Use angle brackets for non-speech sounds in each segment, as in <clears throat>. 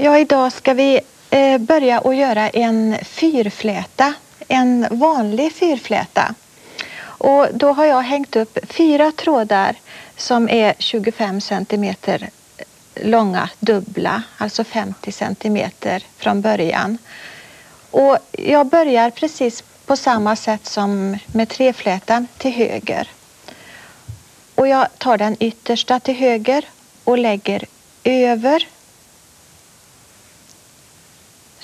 Ja, idag ska vi eh, börja att göra en fyrfläta, en vanlig fyrfläta. Och då har jag hängt upp fyra trådar som är 25 centimeter långa, dubbla, alltså 50 centimeter från början. Och jag börjar precis på samma sätt som med treflätan till höger. Och jag tar den yttersta till höger och lägger över.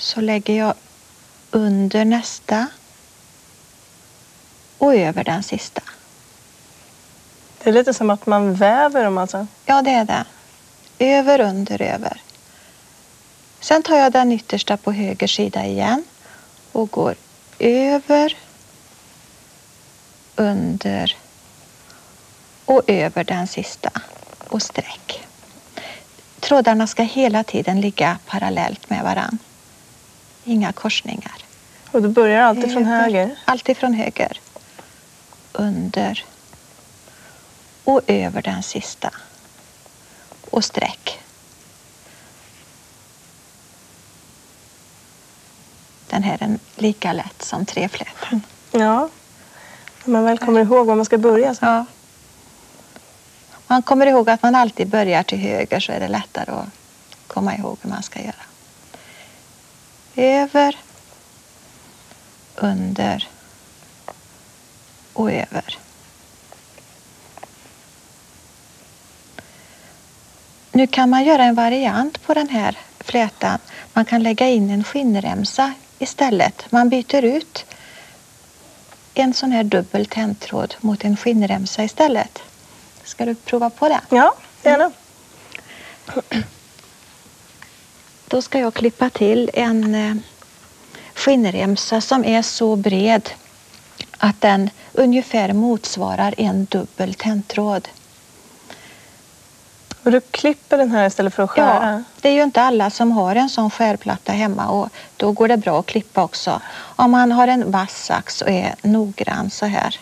Så lägger jag under nästa och över den sista. Det är lite som att man väver dem alltså? Ja, det är det. Över, under, över. Sen tar jag den yttersta på höger sida igen och går över, under och över den sista och sträck. Trådarna ska hela tiden ligga parallellt med varann. Inga korsningar. Och du börjar alltid från höger? Alltid från höger. Under och över den sista och sträck. Den här är lika lätt som treflätan. Ja, när man väl kommer ihåg var man ska börja. Så. Ja. Man kommer ihåg att man alltid börjar till höger så är det lättare att komma ihåg hur man ska göra. Över, under och över. Nu kan man göra en variant på den här flätan. Man kan lägga in en skinnremsa istället. Man byter ut en sån här dubbel tändtråd mot en skinnremsa istället. Ska du prova på det? Ja, gärna. Då ska jag klippa till en eh, skinnremsa som är så bred att den ungefär motsvarar en dubbel tändtråd. Och du klipper den här istället för att skära? Ja, det är ju inte alla som har en sån skärplatta hemma och då går det bra att klippa också. Om man har en vass sax och är noggrann så här.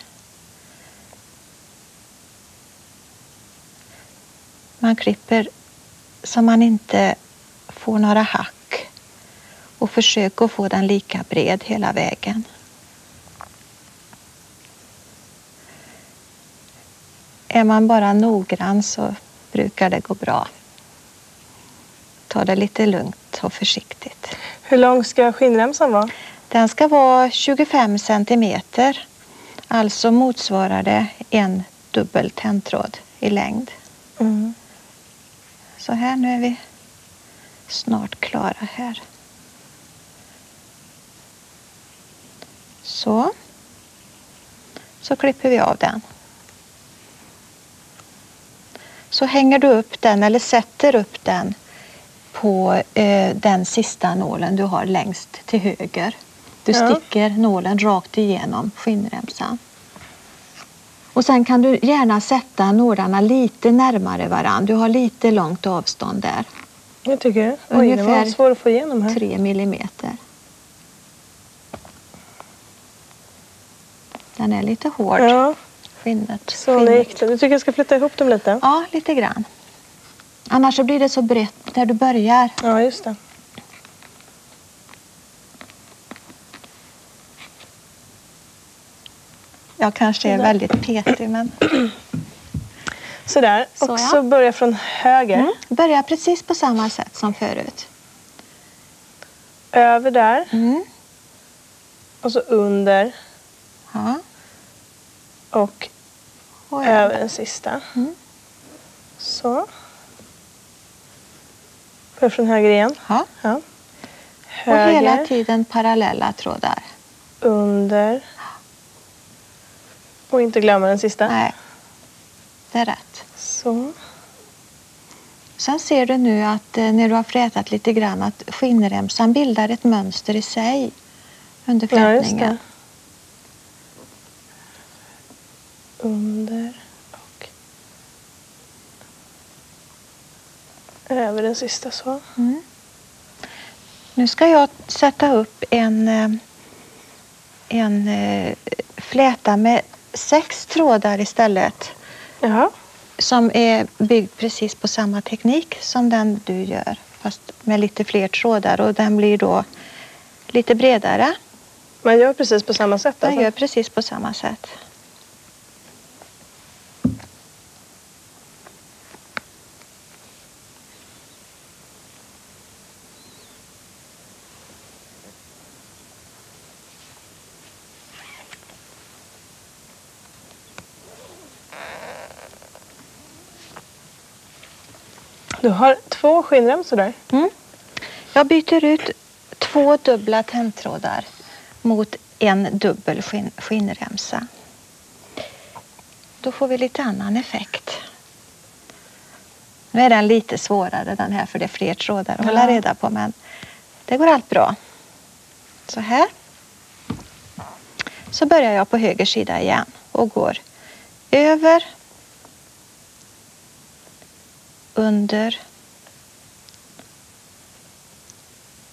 Man klipper så man inte får några hack och försök att få den lika bred hela vägen. Är man bara noggrann så brukar det gå bra. Ta det lite lugnt och försiktigt. Hur lång ska skinnremsan vara? Den ska vara 25 centimeter. Alltså motsvarar det en dubbel tändtråd i längd. Mm. Så här, nu är vi snart klara här. Så. Så klipper vi av den. Så hänger du upp den eller sätter upp den på eh, den sista nålen du har längst till höger. Du Ja. sticker nålen rakt igenom skinnremsan. Och sen kan du gärna sätta nålarna lite närmare varann. Du har lite långt avstånd där. Jag tycker det. Oj, det var Ungefär svårt att få igenom här. Tre millimeter. Den är lite hård, Ja, skinnet. så skinnet. gick det. Du tycker jag ska flytta ihop dem lite? Ja, lite grann. Annars så blir det så brett där du börjar. Ja, just det. Jag kanske är väldigt petig men <clears throat> Sådär. Så, och ja. så börja från höger. mm. börja precis på samma sätt som förut. Över där. Mm. Och så under. Ja. Och Och över den sista. Mm. Så. Börja från höger igen. Ja. Ja. Och Höger. hela tiden parallella trådar. Under. Och inte glömma den sista. Nej, det är rätt. Så. Sen ser du nu att eh, när du har flätat lite grann att skinnremsan bildar ett mönster i sig under Ja, flätningen. det. Under och över den sista så. Mm. Nu ska jag sätta upp en, eh, en eh, fläta med sex trådar istället Jaha. som är byggd precis på samma teknik som den du gör. fast med lite fler trådar och den blir då lite bredare. Man gör precis på samma sätt? Man Alltså. gör precis på samma sätt. Du har två skinnremsor där. Mm. Jag byter ut två dubbla tändtrådar mot en dubbel skinn, skinnremsa. Då får vi lite annan effekt. Nu är den lite svårare den här för det är fler trådar att hålla reda på men det går allt bra. Så här. Så börjar jag på höger sida igen och går över under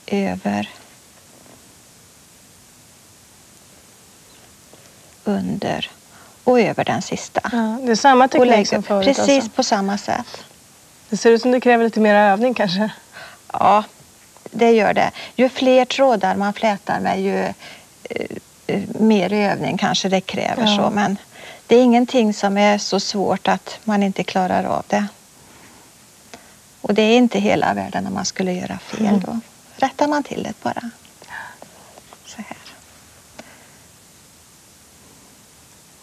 över under och över den sista. Ja, det är samma teknik som förut precis alltså. på samma sätt. Det ser ut som det kräver lite mer övning kanske. Ja, det gör det. Ju fler trådar man flätar med ju eh, eh, mer övning kanske det kräver. Ja. så. Men det är ingenting som är så svårt att man inte klarar av det. Och det är inte hela världen om man skulle göra fel. Mm. Då rättar man till det bara. Så här.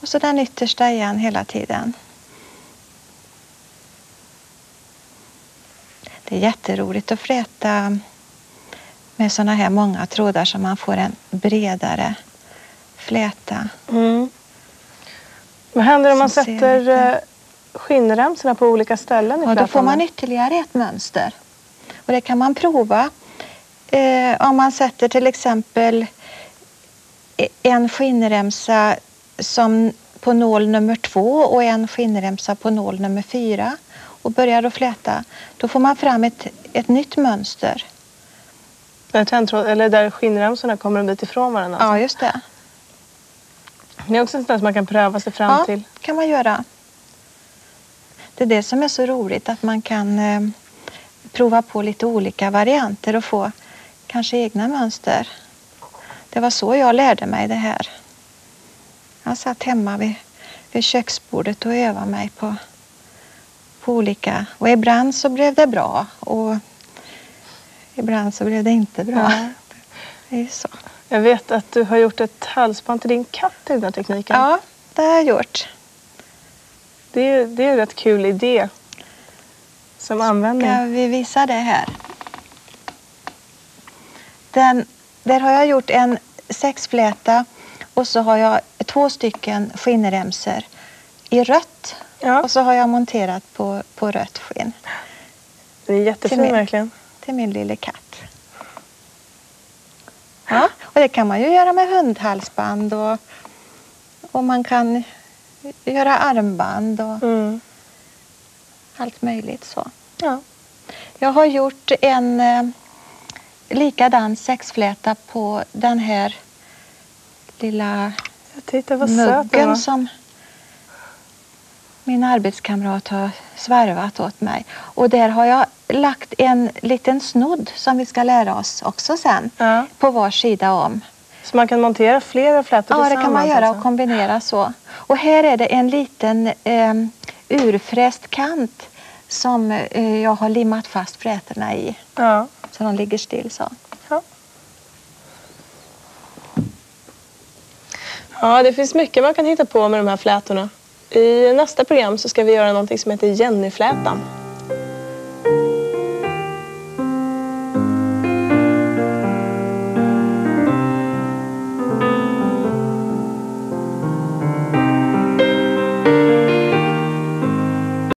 Och så den yttersta igen hela tiden. Det är jätteroligt att fläta med såna här många trådar så man får en bredare fläta. Mm. Vad händer om man sätter eh, skinnremsorna på olika ställen i Och då får man ytterligare ett mönster. Och det kan man prova eh, om man sätter till exempel e- en skinnremsa som på nål nummer två och en skinnremsa på nål nummer fyra och börjar att fläta. Då får man fram ett, ett nytt mönster. Där, tändtråd, eller där skinnremsorna kommer en bit ifrån varandra. Ja, just det. Det är också sånt där som man kan pröva sig fram ja, till. kan man göra. Det är det som är så roligt att man kan eh, prova på lite olika varianter och få kanske egna mönster. Det var så jag lärde mig det här. Jag satt hemma vid, vid köksbordet och övade mig på, på olika. Och ibland så blev det bra och ibland så blev det inte bra. Ja. Det är så. Jag vet att du har gjort ett halsband till din katt i den här tekniken. Ja, det har jag gjort. Det, är, det är en rätt kul idé. Som användning. Ska vi visa det här? Den, där har jag gjort en sexfläta och så har jag två stycken skinnremsor i rött. Ja, Och så har jag monterat på, på rött skinn det är jättefin min- verkligen. till min lille katt. Ja, och det kan man ju göra med hundhalsband och, och man kan göra armband och Mm. allt möjligt så. Ja. Jag har gjort en eh, likadan sexfläta på den här lilla Jag tittar vad söt muggen var. som min arbetskamrat har svarvat åt mig. Och där har jag lagt en liten snodd som vi ska lära oss också sen Ja. på var sida om. Så man kan montera flera flätor Ja, det tillsammans? kan man göra och kombinera så. Och här är det en liten eh, urfräst kant som eh, jag har limmat fast flätorna i Ja. så de ligger still så. Ja. ja, det finns mycket man kan hitta på med de här flätorna. I nästa program så ska vi göra någonting som heter Jennyflätan.